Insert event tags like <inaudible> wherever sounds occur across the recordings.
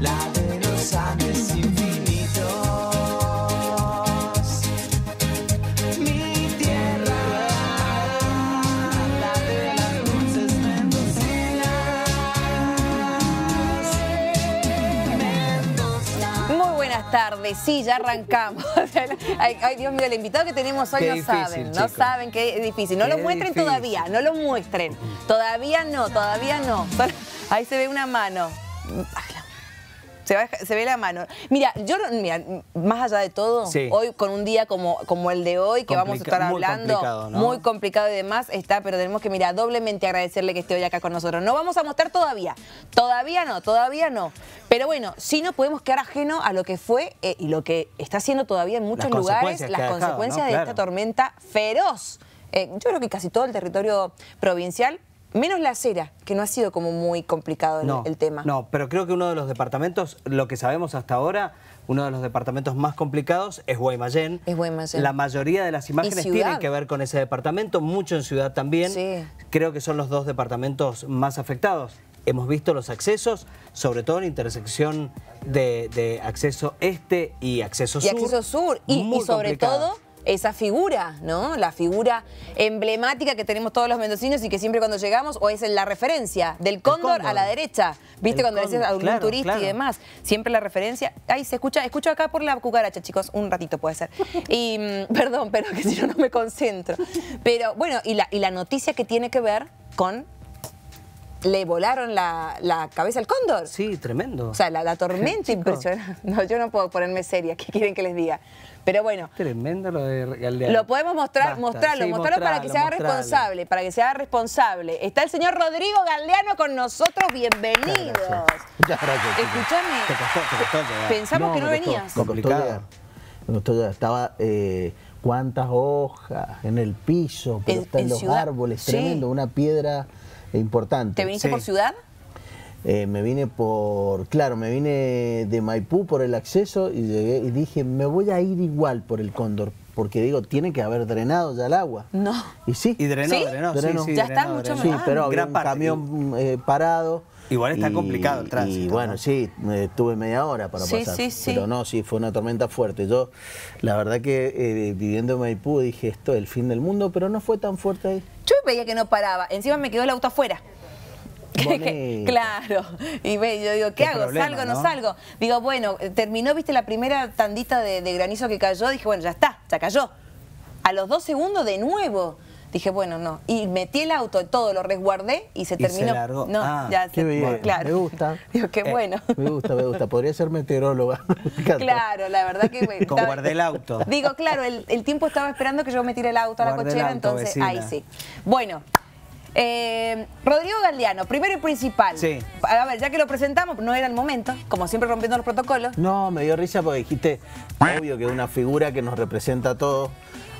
la de los Andes infinitos. Mi tierra, la de las luces mendocinas. Muy buenas tardes, sí, ya arrancamos. <laughs> ay, ay, Dios mío, el invitado que tenemos hoy Qué no difícil, saben, no saben que es difícil. No Qué lo muestren difícil. todavía, no lo muestren. Todavía no, todavía no. <laughs> Ahí se ve una mano. Ay, la- Se, va- se ve la mano. Mira, yo, mira, más allá de todo, Sí. hoy con un día como, como el de hoy, que vamos a estar muy hablando, complicado, ¿no? muy complicado y demás, está, pero tenemos que, mira, doblemente agradecerle que esté hoy acá con nosotros. No vamos a mostrar todavía, todavía no, todavía no. Pero bueno, sí no podemos quedar ajeno a lo que fue eh, y lo que está haciendo todavía en muchos Las lugares, las dejado, consecuencias ¿no? de Claro. esta tormenta feroz. Eh, yo creo que casi todo el territorio provincial, menos la acera, que no ha sido como muy complicado el, No, el tema. No, pero creo que uno de los departamentos, lo que sabemos hasta ahora, uno de los departamentos más complicados es Guaymallén. Es Guaymallén. La mayoría de las imágenes tienen que ver con ese departamento, mucho en Ciudad también. Sí. Creo que son los dos departamentos más afectados. Hemos visto los accesos, sobre todo en intersección de, de acceso este y acceso y sur. acceso sur. Y, y sobre todo esa figura, ¿no? La figura emblemática que tenemos todos los mendocinos y que siempre cuando llegamos, o es la referencia del cóndor, cóndor. a la derecha. ¿Viste? El cuando decías algún claro, turista claro. y demás. Siempre la referencia. Ay, se escucha, escucho acá por la cucaracha, chicos. Un ratito puede ser. Y mm, <laughs> perdón, pero que si no, no me concentro. Pero bueno, y la, y la noticia que tiene que ver con. Le volaron la, la cabeza al cóndor. Sí, tremendo. O sea, la, la tormenta impresionante. <laughs> No, yo no puedo ponerme seria, ¿qué quieren que les diga? Pero bueno, Tremendo lo de Galdeano. lo podemos mostrar, Basta, mostrarlo, sí, mostrarlo para que se haga responsable, para que se haga responsable. Está el señor Rodrigo Galdeano con nosotros, bienvenidos. Muchas gracias. Escúchame, Te costó, te costó pensamos que no venías. Complicado. llegar. Me costó llegar. Estaba eh, cuántas hojas en el piso, pero En- está en, en los ciudad, árboles, sí. tremendo, una piedra importante. ¿Te viniste Sí. por ciudad? Eh, me vine por, claro, me vine de Maipú por el acceso y llegué y dije, me voy a ir igual por el cóndor, porque digo, tiene que haber drenado ya el agua. No. Y sí. Y drenó, ¿Sí? drenó, Drenó. sí, sí, Ya está drenó, mucho drenó. Sí, Ah, pero había Gran un parte. camión eh, parado. Igual está complicado el tránsito, Y bueno, ¿no? sí, tuve media hora para Sí, pasar. sí, sí. Pero no, sí, fue una tormenta fuerte. Yo, la verdad que eh, viviendo en Maipú dije, esto es el fin del mundo, pero no fue tan fuerte ahí. Yo veía que no paraba, encima me quedó el auto afuera. <laughs> Claro, y ve, yo digo, ¿qué, Qué hago? problema, ¿Salgo o no ¿no? salgo? Digo, bueno, terminó, viste, la primera tandita de, de granizo que cayó, dije, bueno, ya está, ya cayó. A los dos segundos de nuevo. Dije, bueno, no. Y metí el auto, todo lo resguardé y se Y se terminó. largó. No, Ah, ya Qué se, bien, claro. me gusta. <laughs> Digo, qué bueno. Me gusta, me gusta. Podría ser meteoróloga. <laughs> Claro, la verdad que... bueno, Con estaba- guardé el auto. Digo, claro, el, el tiempo estaba esperando que yo me tire el auto a la Guardé cochera, auto, entonces vecina. ahí sí. Bueno, eh, Rodrigo Galdeano, primero y principal. Sí. A ver, ya que lo presentamos, no era el momento, como siempre rompiendo los protocolos. No, me dio risa porque dijiste, obvio que es una figura que nos representa a todos.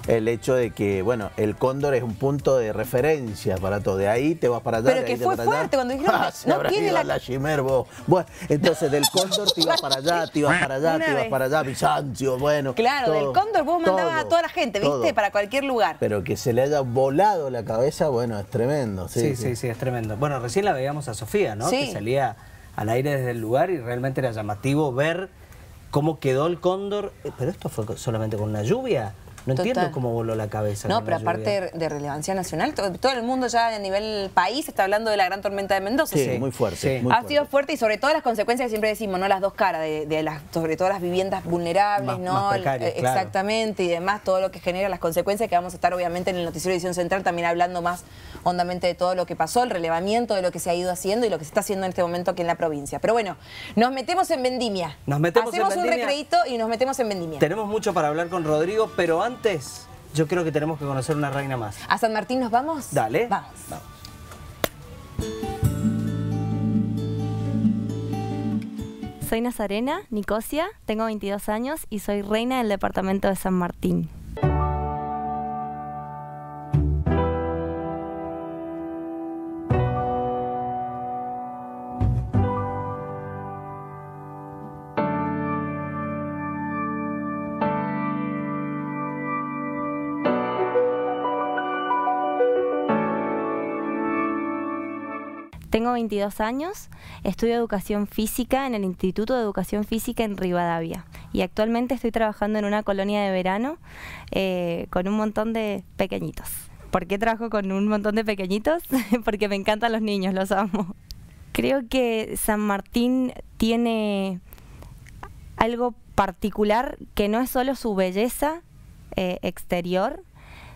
El hecho de que, bueno, el cóndor es un punto de referencia para todo. De ahí te vas para allá. Pero de que ahí te fue allá. fuerte cuando dijeron, <laughs> Ah, no tiene la- a la Chimer, vos. Bueno, entonces del cóndor te ibas para allá, te ibas para allá, Una te ibas vez. para allá, Bizancio, bueno. Claro, del cóndor vos mandabas a toda la gente, ¿viste? todo. Para cualquier lugar. Pero que se le haya volado la cabeza, bueno, es tremendo. Sí, sí, sí, es tremendo. Bueno, recién la veíamos a Sofía, ¿no? Sí. Que salía al aire desde el lugar y realmente era llamativo ver cómo quedó el cóndor. Eh, Pero esto fue solamente con una lluvia. No Total. entiendo cómo voló la cabeza. No, con pero la aparte de, de relevancia nacional, to- todo el mundo ya a nivel país está hablando de la gran tormenta de Mendoza. Sí, Sí, muy fuerte. sí. muy ha fuerte. sido fuerte y sobre todo las consecuencias que siempre decimos, ¿no? Las dos caras, de, de las, sobre todo las viviendas vulnerables, Más- ¿no? más precarias, Eh, claro. Exactamente, y demás, todo lo que genera las consecuencias que vamos a estar obviamente en el Noticiero Edición Central también hablando más hondamente de todo lo que pasó, el relevamiento de lo que se ha ido haciendo y lo que se está haciendo en este momento aquí en la provincia. Pero bueno, nos metemos en vendimia. Nos metemos en Hacemos un vendimia. recreito y nos metemos en vendimia. Tenemos mucho para hablar con Rodrigo, pero antes yo creo que tenemos que conocer una reina más. ¿A San Martín nos vamos? Dale. Vamos. Vamos. Soy Nazarena, Nicosia, tengo 22 años y soy reina del departamento de San Martín. Tengo 22 años, estudio educación física en el Instituto de Educación Física en Rivadavia y actualmente estoy trabajando en una colonia de verano eh, con un montón de pequeñitos. ¿Por qué trabajo con un montón de pequeñitos? <laughs> Porque me encantan los niños, los amo. Creo que San Martín tiene algo particular que no es solo su belleza eh, exterior,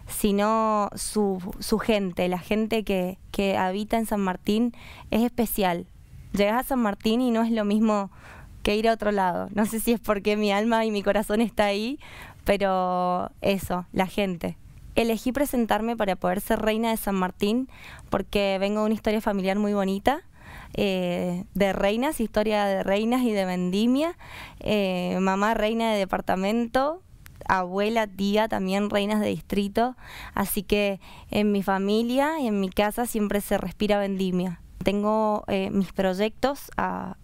sino su, su gente, la gente que, que habita en San Martín es especial. Llegas a San Martín y no es lo mismo que ir a otro lado. No sé si es porque mi alma y mi corazón está ahí, pero eso, la gente. Elegí presentarme para poder ser reina de San Martín porque vengo de una historia familiar muy bonita. eh, de reinas, historia de reinas y de vendimia, eh, mamá reina de departamento, abuela, tía, también reinas de distrito, así que en mi familia y en mi casa siempre se respira vendimia. Tengo eh, mis proyectos a-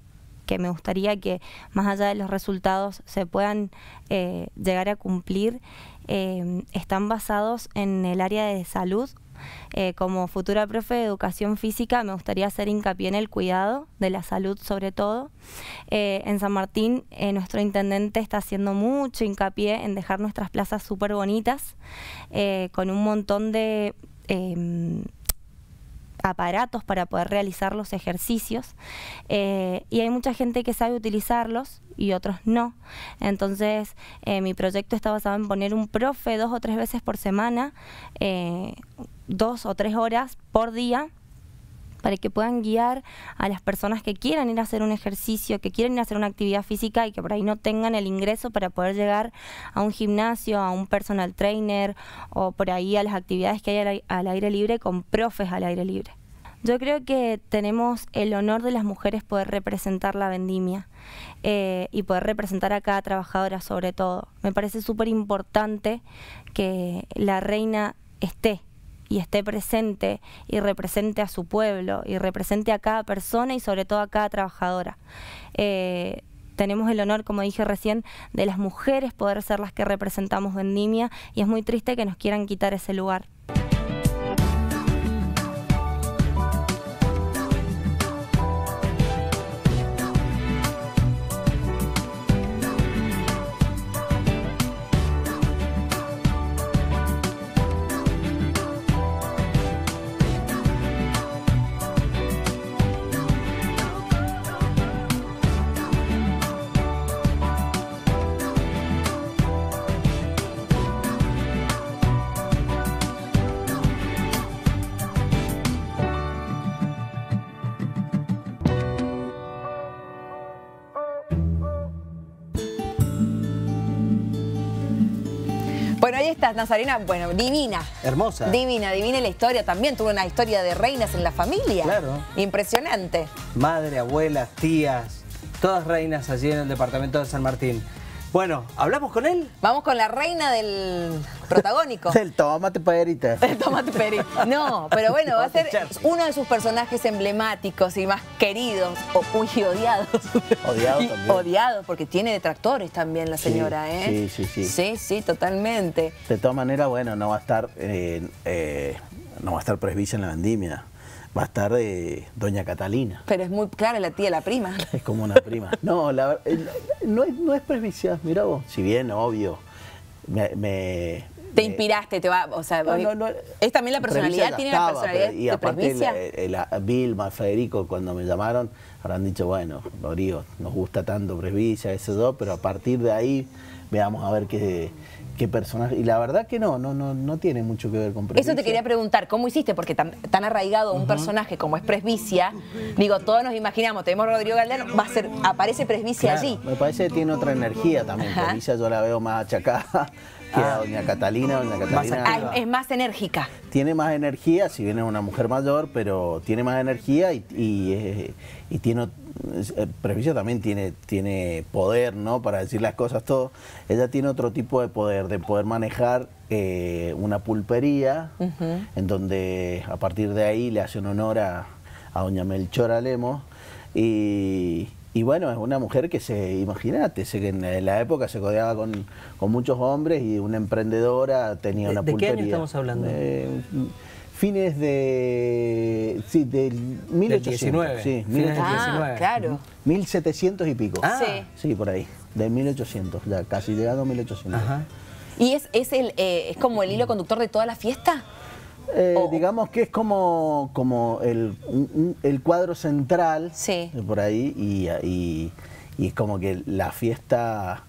que me gustaría que más allá de los resultados se puedan eh, llegar a cumplir, eh, están basados en el área de salud. Eh, como futura profe de educación física me gustaría hacer hincapié en el cuidado de la salud sobre todo. Eh, en San Martín eh, nuestro intendente está haciendo mucho hincapié en dejar nuestras plazas súper bonitas, con un montón de... aparatos para poder realizar los ejercicios eh, y hay mucha gente que sabe utilizarlos y otros no. Entonces eh, mi proyecto está basado en poner un profe dos o tres veces por semana, eh, dos o tres horas por día para que puedan guiar a las personas que quieran ir a hacer un ejercicio, que quieran ir a hacer una actividad física y que por ahí no tengan el ingreso para poder llegar a un gimnasio, a un personal trainer o por ahí a las actividades que hay al, ai- al aire libre con profes al aire libre. Yo creo que tenemos el honor de las mujeres poder representar la vendimia eh, y poder representar a cada trabajadora sobre todo. Me parece súper importante que la reina esté y esté presente y represente a su pueblo y represente a cada persona y sobre todo a cada trabajadora. Eh, tenemos el honor, como dije recién, de las mujeres poder ser las que representamos Vendimia y es muy triste que nos quieran quitar ese lugar. Estás, Nazarena, bueno, divina. Hermosa. Divina, divina la historia también. Tuvo una historia de reinas en la familia. Claro. Impresionante. Madre, abuelas, tías, todas reinas allí en el departamento de San Martín. Bueno, ¿hablamos con él? Vamos con la reina del protagónico. <laughs> <laughs> El tomate paderita. Tomate Peri. No, pero bueno, va a ser uno de sus personajes emblemáticos y más queridos, o, uy, odiados. Odiado Y también. Odiados, porque tiene detractores también la Sí, señora, ¿eh? sí, sí, sí. Sí, sí, totalmente. De todas maneras, bueno, no va a estar, eh, eh, no va a estar presbicia en la vendimia. Va a estar eh, Doña Catalina. Pero es muy clara la tía, la prima. <laughs> Es como una prima. No, la, eh, no, es, no es presbicia, mira vos. Si bien, obvio, me... me- Te me- inspiraste, te va, o sea, No, no, no. es también la personalidad, tiene la personalidad pero- y de aparte Vilma, Federico, cuando me llamaron, habrán dicho, bueno, Rodrigo, nos gusta tanto presbicia, eso yo, pero a partir de ahí veamos a ver qué, qué personaje. Y la verdad que no, no, no, no tiene mucho que ver con presbicia. Eso te quería preguntar, ¿cómo hiciste? Porque tan, tan arraigado un personaje como es Presbicia, digo, todos nos imaginamos, tenemos a Rodrigo Galdano, va a ser, aparece Presbicia Claro, allí. Me parece que tiene otra energía también. Presbicia yo la veo más achacada que a Doña Catalina. Doña Catalina Ah, es más enérgica. tiene más energía, si bien es una mujer mayor, pero tiene más energía y, y, eh, y tiene, eh, también tiene, tiene poder, ¿no? Para decir las cosas todo. Ella tiene otro tipo de poder, de poder manejar eh, una pulpería, en donde a partir de ahí le hace un honor a, a doña Melchora Lemos. Y, y bueno, es una mujer que se, imagínate, se- en la época se codeaba con, con muchos hombres y una emprendedora tenía ¿De- una de qué pulpería. año estamos hablando? Eh, fines de. Sí, del 1800. 19, Sí, fines del 1800. 19. Ah, claro. 1700 y pico. Ah. Sí. Sí, por ahí. De 1800, ya casi llegando a 1800. Ajá. ¿Y es, es, el, eh, es como el hilo conductor de toda la fiesta? Eh, O- digamos que es como, como el, un- un- el cuadro central Sí. por ahí y, y- y es como que la fiesta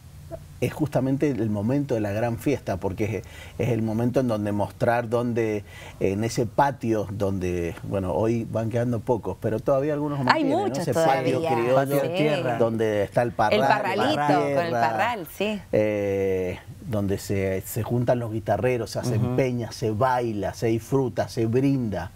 es justamente el momento de la gran fiesta porque es, es el momento en donde mostrar donde en ese patio donde bueno hoy van quedando pocos pero todavía algunos Hay mantienen, ¿no? muchos ese todavía. patio criollo tierra. donde está el parral El parralito, con el parral, sí. eh, donde se, se juntan los guitarreros, se hacen peñas, se baila, se disfruta, se brinda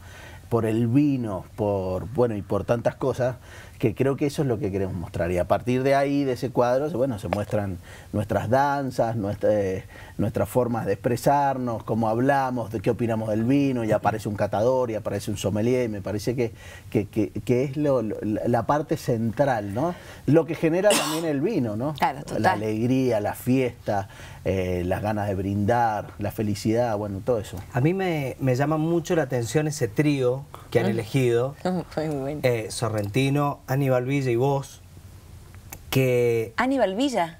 por el vino, por bueno y por tantas cosas que creo que eso es lo que queremos mostrar y a partir de ahí de ese cuadro bueno se muestran nuestras danzas nuestra- eh, nuestras formas de expresarnos cómo hablamos de qué opinamos del vino y aparece un catador y aparece un sommelier me parece que, que, que- que es lo- lo- la parte central no lo que genera también el vino no Claro, total. la alegría, la fiesta, eh, las ganas de brindar, la felicidad, bueno, todo eso. A mí me, me llama mucho la atención ese trío que han elegido, Fue <laughs> muy bueno. eh, Sorrentino, Aníbal Villa y vos, que... Aníbal Villa.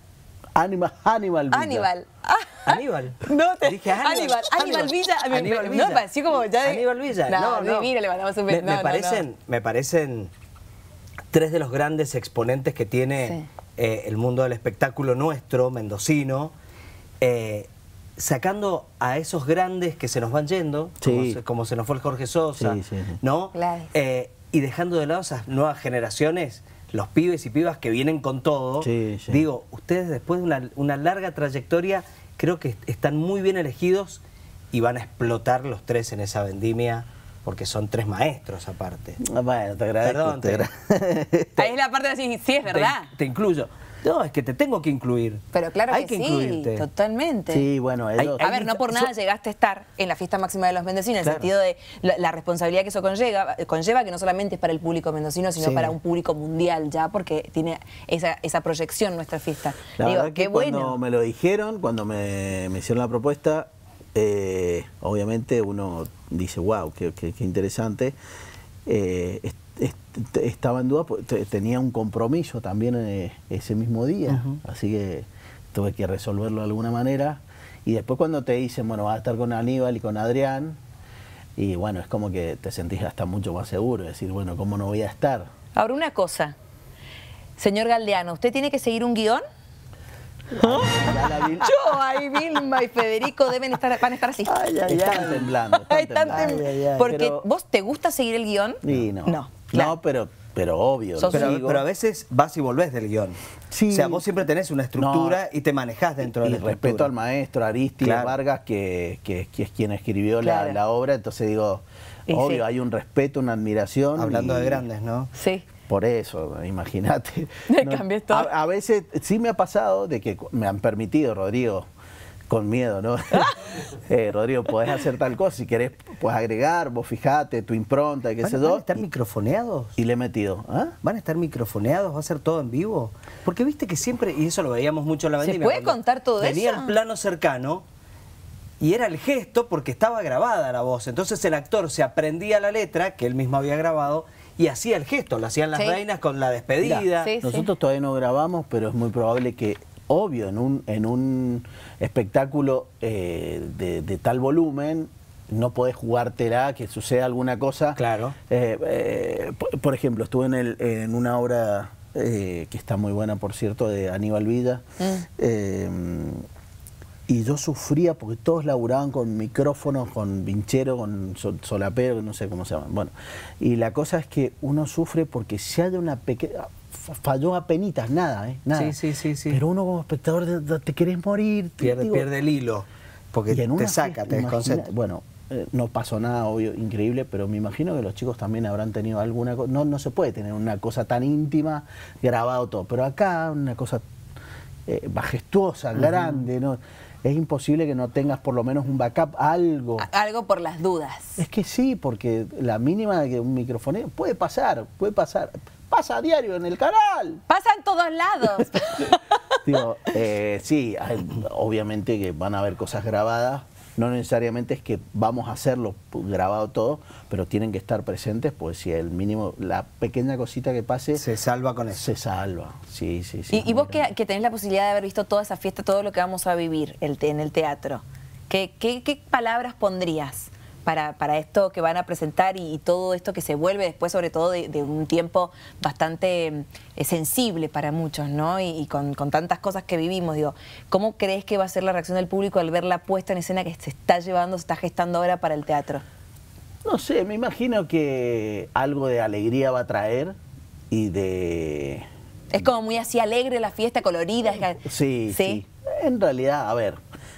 Aníbal, Aníbal. Villa. Aníbal. Ah, Aníbal. <laughs> No, te, Dije Aníbal. Aníbal, Aníbal Villa. Aníbal me- Villa. No, pareció como ya de... Aníbal Villa. No, no. divino, le mandamos un me, beso. me parecen, no. me parecen tres de los grandes exponentes que tiene Sí. eh, el mundo del espectáculo nuestro, mendocino, eh, sacando a esos grandes que se nos van yendo, como, se, como se nos fue el Jorge Sosa, Sí, sí, sí. ¿no? Gladys. Eh, y dejando de lado esas nuevas generaciones, los pibes y pibas que vienen con todo. Sí, sí. Digo, ustedes después de una, una larga trayectoria, creo que están muy bien elegidos y van a explotar los tres en esa vendimia, porque son tres maestros aparte. Bueno, te agradezco. Perdón, te te- agra- <laughs> Ahí es la parte de decir, sí, es verdad. Te, te incluyo. No, es que te tengo que incluir. Pero claro Hay que, que sí, incluirte. totalmente. sí, bueno, ellos... A ver, no por nada llegaste a estar en la fiesta máxima de los mendocinos, en Claro. el sentido de la, la responsabilidad que eso conlleva, conlleva, que no solamente es para el público mendocino, sino Sí. para un público mundial ya, porque tiene esa, esa proyección nuestra fiesta. La Digo, verdad que qué cuando me lo dijeron, cuando me, me hicieron la propuesta, eh, obviamente uno dice, wow, qué, qué- qué interesante. Eh, estaba en duda, porque te- tenía un compromiso también eh, ese mismo día, así que tuve que resolverlo de alguna manera. Y después cuando te dicen, bueno, vas a estar con Aníbal y con Adrián, y bueno, es como que te sentís hasta mucho más seguro, decir, bueno, ¿cómo no voy a estar? Ahora una cosa. Señor Galdeano, ¿usted tiene que seguir un guion? Vi- <laughs> Yo, ahí Vilma y Federico deben estar, van a estar así. Ay, ay, están temblando. están Están temblando. tem- Ay, ay, ay. Porque Pero- vos te gusta seguir el guion. No. No, No, pero, pero obvio. Pero, a veces vas y volvés del guion. Sí. O sea, vos siempre tenés una estructura y te manejás dentro de y estructura. respeto al maestro Aristides Claro. Vargas, que, que- que es quien escribió la, Claro. la obra, entonces digo, Y obvio, sí. hay un respeto, una admiración. Hablando y- de grandes, ¿no? Sí. Por eso, imagínate. <laughs> Todo. A, a veces sí me ha pasado de que me han permitido, Rodrigo, con miedo, ¿no? <laughs> Eh, Rodrigo, podés hacer tal cosa, si querés, puedes agregar, vos fijate, tu impronta, qué ¿Van, sé van a yo. estar y- microfoneados? Y le he metido. ¿ah? ¿Van a estar microfoneados? ¿Va a ser todo en vivo? Porque viste que siempre, y eso lo veíamos mucho en la ¿Se vendimia. puede cuando contar todo venía eso? el plano cercano y era el gesto porque estaba grabada la voz. Entonces el actor se aprendía la letra que él mismo había grabado y hacía el gesto. Lo hacían las Sí. reinas con la despedida. Mira, Sí, sí. nosotros todavía no grabamos, pero es muy probable que, obvio, en un, en un espectáculo eh, de, de tal volumen, no podés jugártela, que suceda alguna cosa. Claro. Eh, eh, por, por ejemplo, estuve en, el- en una obra eh, que está muy buena, por cierto, de Aníbal Villa. eh, y yo sufría porque todos laburaban con micrófonos, con vinchero, con sol- solapero, no sé cómo se llaman. Bueno, y la cosa es que uno sufre porque si hay una pequeña... Falló a penitas, nada, ¿eh? Nada. Sí, sí, sí, sí. Pero uno como espectador de- te querés morir. te- Pierde, digo, pierde el hilo. Porque y en te una saca, fiesta, te desconcentra. Bueno, eh, no pasó nada, obvio, increíble, pero me imagino que los chicos también habrán tenido alguna cosa. No, no se puede tener una cosa tan íntima, grabado todo. Pero acá, una cosa eh, majestuosa, grande, ¿no? Es imposible que no tengas por lo menos un backup, algo. Algo por las dudas. Es que sí, porque la mínima de que un micrófono puede pasar, puede pasar. Pasa a diario en el canal. Pasa en todos lados. <laughs> Digo, eh, sí, hay- obviamente que van a haber cosas grabadas, no necesariamente es que vamos a hacerlo grabado todo, pero tienen que estar presentes, pues si el mínimo, la pequeña cosita que pase, Se salva con eso. se salva. Sí, sí, sí. Y, y vos que, que tenés la posibilidad de haber visto toda esa fiesta, todo lo que vamos a vivir el en el teatro, ¿qué, qué- qué palabras pondrías para, para esto que van a presentar y, y todo esto que se vuelve después, sobre todo de, de un tiempo bastante eh, sensible para muchos, ¿no? Y, y con, con tantas cosas que vivimos, digo, ¿cómo crees que va a ser la reacción del público al ver la puesta en escena que se está llevando, se está gestando ahora para el teatro? No sé, me imagino que algo de alegría va a traer y de... Es como muy así alegre la fiesta, colorida. Sí, sí. En realidad, a ver,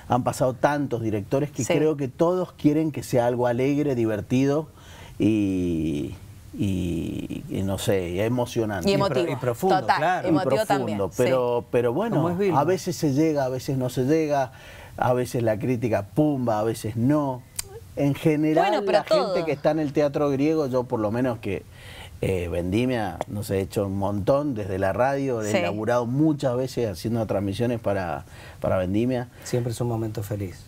han pasado tantos directores que Sí. creo que todos quieren que sea algo alegre, divertido y, y- y no sé, emocionante. Y emotivo. y profundo, Total, claro. Y emotivo profundo, también. sí. pero, pero bueno, a veces se llega, a veces no se llega, a veces la crítica pumba, a veces no. En general, Bueno, la todo. gente que está en el teatro griego, yo por lo menos que eh, Vendimia, no sé, he hecho un montón desde la radio, Sí. he laburado muchas veces haciendo transmisiones para, para Vendimia. Siempre es un momento feliz.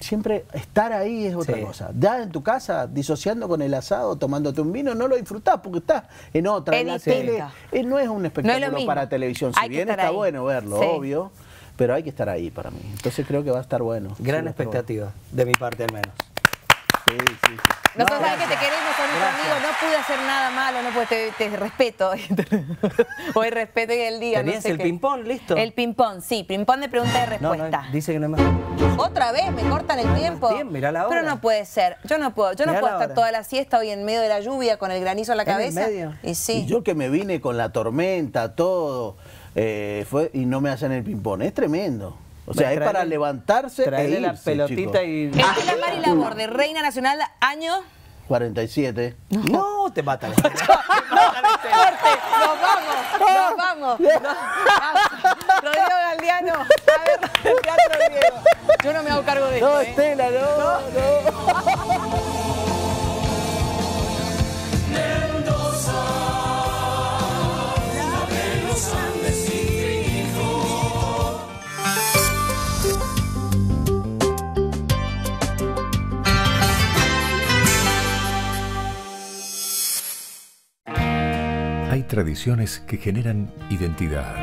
Siempre estar ahí es otra Sí. cosa. Ya en tu casa, disociando con el asado, tomándote un vino, no lo disfrutás porque estás en otra, en la tele. Eh, no es un espectáculo para televisión. Si Hay bien está ahí. bueno verlo, Sí. obvio, pero hay que estar ahí para mí. Entonces creo que va a estar bueno. Sí, Gran expectativa, de mi parte al menos. Bueno. Sí, sí, sí. Nosotros No, sabés que te queremos, sos nuestro amigo, no pude hacer nada malo, no pude, te, te respeto. <laughs> Hoy respeto y el día. no ¿Tenías sé el ping-pong listo? El ping-pong, sí, ping-pong de pregunta y No, respuesta. no, dice que no es más. Otra vez, me cortan el No más tiempo. tiempo, mirá la hora. Pero no puede ser. Yo no puedo, yo no puedo estar hora. toda la siesta hoy en medio de la lluvia con el granizo en la ¿En el cabeza. medio? Y sí. Y yo que me vine con la tormenta, todo, eh, fue, y no me hacen el ping-pong. Es tremendo. O sea, es para levantarse e la irse, pelotita chicos. y... Estela Mari Laborde, Reina Nacional, año. 47. No, te matan. <laughs> ¡Corte! ¡Nos vamos! ¡Nos vamos! <laughs> Nos- Rodrigo Galdiano, a ver el teatro griego. Yo no me hago cargo de esto. No, ¿eh? Estela, no, no. Hay tradiciones que generan identidad,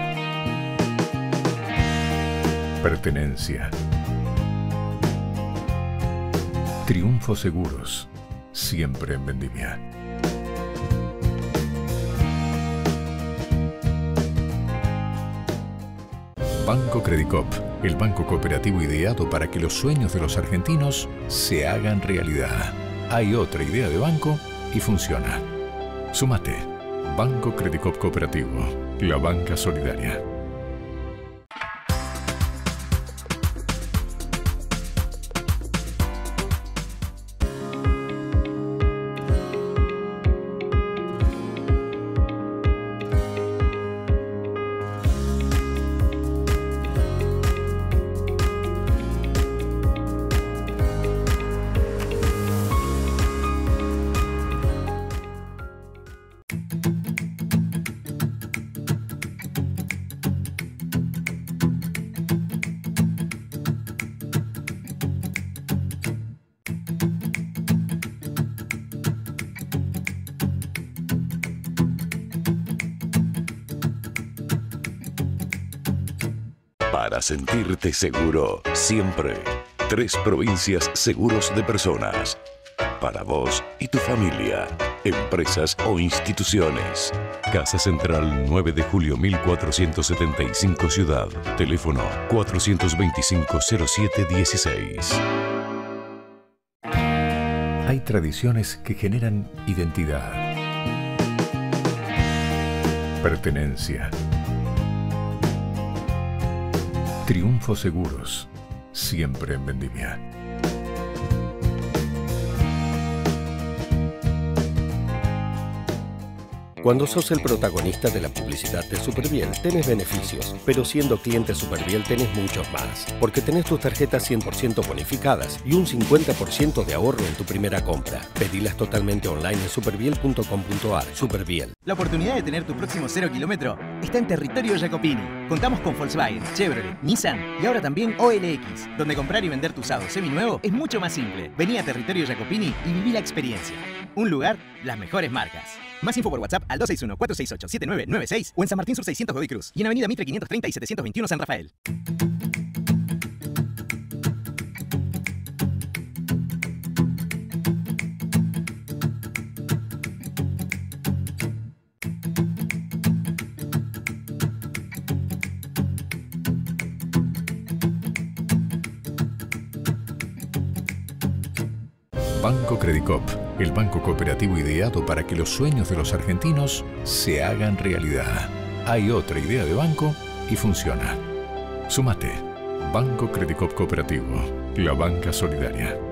pertenencia, triunfos seguros, siempre en vendimia. Banco Credicop, el banco cooperativo ideado para que los sueños de los argentinos se hagan realidad. Hay otra idea de banco y funciona. Sumate. Banco Credicop Cooperativo. La banca solidaria. Sentirte seguro, siempre. Tres provincias seguros de personas. Para vos y tu familia, empresas o instituciones. Casa Central 9 de julio 1475 Ciudad. Teléfono 425-0716. Hay tradiciones que generan identidad, pertenencia, triunfos seguros, siempre en vendimia. Cuando sos el protagonista de la publicidad de Superbiel, tenés beneficios, pero siendo cliente Superbiel tenés muchos más, porque tenés tus tarjetas 100% bonificadas y un 50% de ahorro en tu primera compra. Pedilas totalmente online en superbiel.com.ar. Superbiel. La oportunidad de tener tu próximo cero kilómetro está en Territorio Jacopini. Contamos con Volkswagen, Chevrolet, Nissan y ahora también OLX, donde comprar y vender tu usado seminuevo es mucho más simple. Vení a Territorio Jacopini y viví la experiencia. Un lugar, las mejores marcas. Más info por WhatsApp al 261-468-7996 o en San Martín Sur 600 Godoy Cruz y en Avenida Mitre 530 y 721 San Rafael. Banco Credicop, el banco cooperativo ideado para que los sueños de los argentinos se hagan realidad. Hay otra idea de banco y funciona. Sumate. Banco Credicop Cooperativo, la banca solidaria.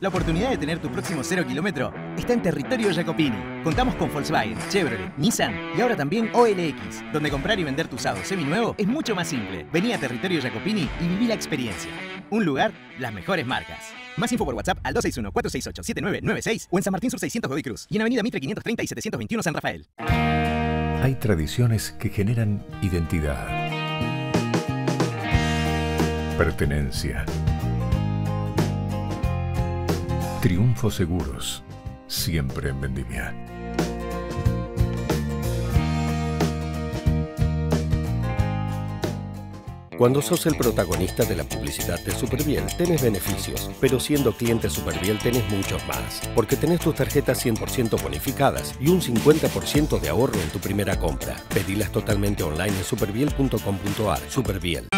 La oportunidad de tener tu próximo cero kilómetro está en Territorio Jacopini. Contamos con Volkswagen, Chevrolet, Nissan y ahora también OLX, donde comprar y vender tu usado seminuevo es mucho más simple. Vení a Territorio Jacopini y viví la experiencia. Un lugar, las mejores marcas. Más info por WhatsApp al 261-468-7996 o en San Martín Sur 600 Godoy Cruz y en Avenida Mitre 530 y 721 San Rafael. Hay tradiciones que generan identidad, pertenencia, triunfos seguros, siempre en vendimia. Cuando sos el protagonista de la publicidad de Superbiel, tenés beneficios, pero siendo cliente Superbiel tenés muchos más, porque tenés tus tarjetas 100% bonificadas y un 50% de ahorro en tu primera compra. Pedilas totalmente online en superbiel.com.ar. Superbiel.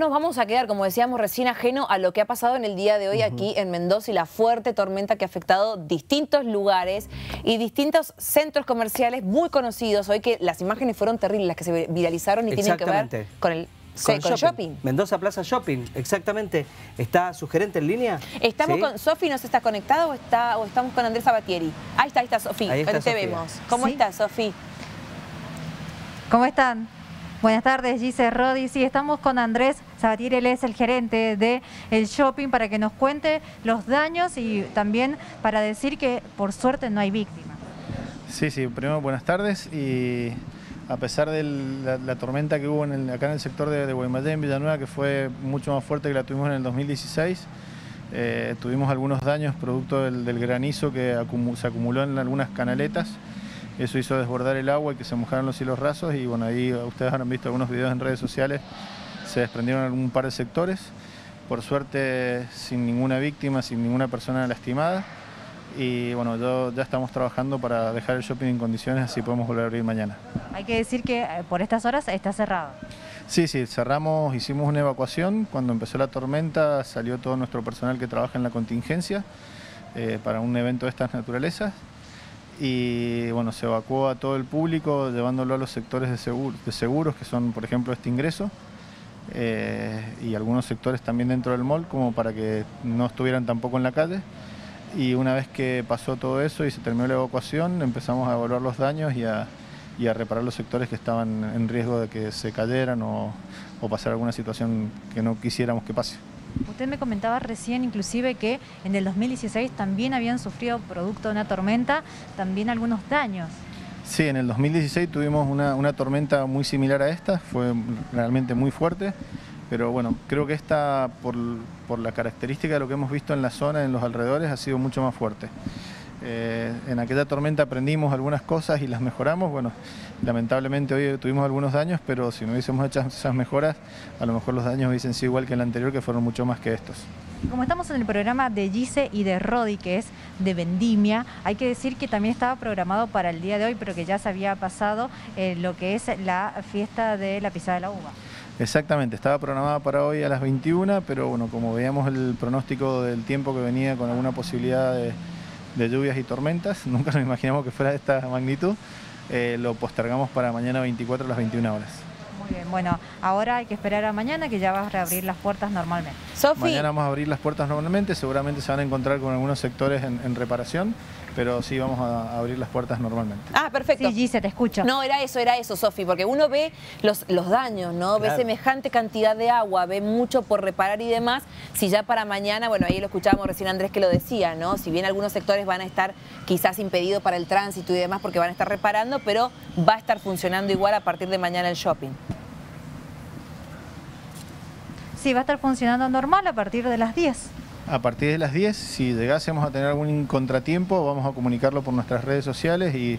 Nos vamos a quedar, como decíamos recién, ajeno a lo que ha pasado en el día de hoy aquí en Mendoza y la fuerte tormenta que ha afectado distintos lugares y distintos centros comerciales muy conocidos. Hoy que las imágenes fueron terribles, las que se viralizaron y tienen que ver con el, sí, Con shopping. Mendoza Plaza Shopping, exactamente. ¿Está su gerente en línea? Estamos ¿Sí? con Sofi, ¿no se está conectado o, está, o estamos con Andrés Sabatieri? Ahí está, ahí está Sofi, Ahí te Sofía. vemos. ¿Cómo Sí. estás, Sofi? ¿Cómo están? Buenas tardes, Gise Rodi. Sí, estamos con Andrés Sabatier, él es el gerente de shopping para que nos cuente los daños y también para decir que por suerte no hay víctimas. Sí, sí, primero buenas tardes y a pesar de la, tormenta que hubo acá en el sector de, de Guaymallé, en Villanueva, que fue mucho más fuerte que la tuvimos en el 2016, eh, tuvimos algunos daños producto del, granizo que se acumuló en algunas canaletas. Eso hizo desbordar el agua y que se mojaran los hilos rasos y bueno, ahí ustedes habrán visto algunos videos en redes sociales, se desprendieron algún par de sectores. Por suerte sin ninguna víctima, sin ninguna persona lastimada. Y bueno, yo, ya estamos trabajando para dejar el shopping en condiciones, así podemos volver a abrir mañana. Hay que decir que eh, por estas horas está cerrado. Sí, sí, cerramos, hicimos una evacuación. Cuando empezó la tormenta salió todo nuestro personal que trabaja en la contingencia eh, para un evento de estas naturalezas. Y bueno, se evacuó a todo el público llevándolo a los sectores de, seguro- de seguros, que son por ejemplo este ingreso, eh, y algunos sectores también dentro del mall, como para que no estuvieran tampoco en la calle. Y una vez que pasó todo eso y se terminó la evacuación, empezamos a evaluar los daños y a, y a reparar los sectores que estaban en riesgo de que se cayeran o, o pasar alguna situación que no quisiéramos que pase. Usted me comentaba recién inclusive que en el 2016 también habían sufrido producto de una tormenta también algunos daños. Sí, en el 2016 tuvimos una, una tormenta muy similar a esta, fue realmente muy fuerte, pero bueno, creo que esta, por, por la característica de lo que hemos visto en la zona, en los alrededores, ha sido mucho más fuerte. Eh, en aquella tormenta aprendimos algunas cosas y las mejoramos. Bueno, lamentablemente hoy tuvimos algunos daños, pero si no hubiésemos hecho esas mejoras, a lo mejor los daños hubiesen sido igual que el anterior, que fueron mucho más que estos. Como estamos en el programa de Gise y de Rodi, que es de Vendimia, hay que decir que también estaba programado para el día de hoy, pero que ya se había pasado eh, lo que es la fiesta de la pisada de la uva. Exactamente, estaba programada para hoy a las 21, pero bueno, como veíamos el pronóstico del tiempo que venía con alguna posibilidad de, de lluvias y tormentas, <laughs> nunca nos imaginamos que fuera de esta magnitud, eh, lo postergamos para mañana 24 a las 21 horas. Bien, bueno, ahora hay que esperar a mañana que ya vas a reabrir las puertas normalmente. Sofi, Mañana vamos a abrir las puertas normalmente, seguramente se van a encontrar con algunos sectores en, en reparación, pero sí vamos a abrir las puertas normalmente. Ah, perfecto. Sí, Gise, te escucho. No, era eso, era eso, Sofi, porque uno ve los, los daños, ¿no? Ve semejante cantidad de agua, ve mucho por reparar y demás. Si ya para mañana, bueno, ahí lo escuchábamos recién Andrés que lo decía, ¿no? Si bien algunos sectores van a estar quizás impedidos para el tránsito y demás porque van a estar reparando, pero va a estar funcionando igual a partir de mañana el shopping. Sí, va a estar funcionando normal a partir de las 10. A partir de las 10, si llegásemos a tener algún contratiempo, vamos a comunicarlo por nuestras redes sociales y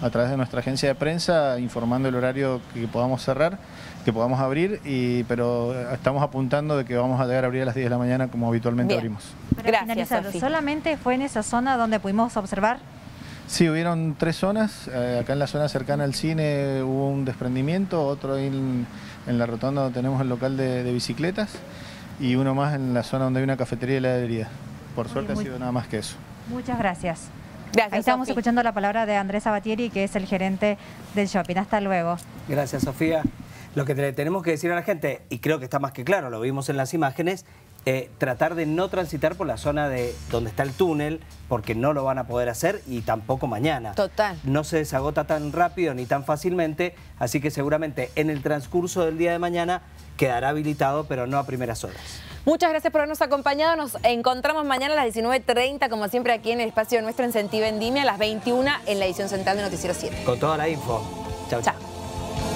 a través de nuestra agencia de prensa informando el horario que podamos cerrar, que podamos abrir, y, pero estamos apuntando de que vamos a llegar a abrir a las 10 de la mañana como habitualmente Bien. abrimos. Para Gracias, finalizar. ¿solamente fue en esa zona donde pudimos observar? Sí, hubieron tres zonas. Eh, acá en la zona cercana al cine hubo un desprendimiento, otro en, en la rotonda donde tenemos el local de, de bicicletas y uno más en la zona donde hay una cafetería y heladería. Por suerte muy ha sido nada más que eso. Muchas gracias. Gracias, Ahí estamos escuchando la palabra de Andrés Sabatieri, que es el gerente del shopping. Hasta luego. Gracias, Sofía. Lo que le tenemos que decir a la gente, y creo que está más que claro, lo vimos en las imágenes, eh, tratar de no transitar por la zona de donde está el túnel, porque no lo van a poder hacer y tampoco mañana. Total. No se desagota tan rápido ni tan fácilmente, así que seguramente en el transcurso del día de mañana quedará habilitado, pero no a primeras horas. Muchas gracias por habernos acompañado. Nos encontramos mañana a las 19.30, como siempre, aquí en el espacio nuestro en Sentiva Vendimia, a las 21 en la edición central de Noticiero 7. Con toda la info. Chao, chao. Chao.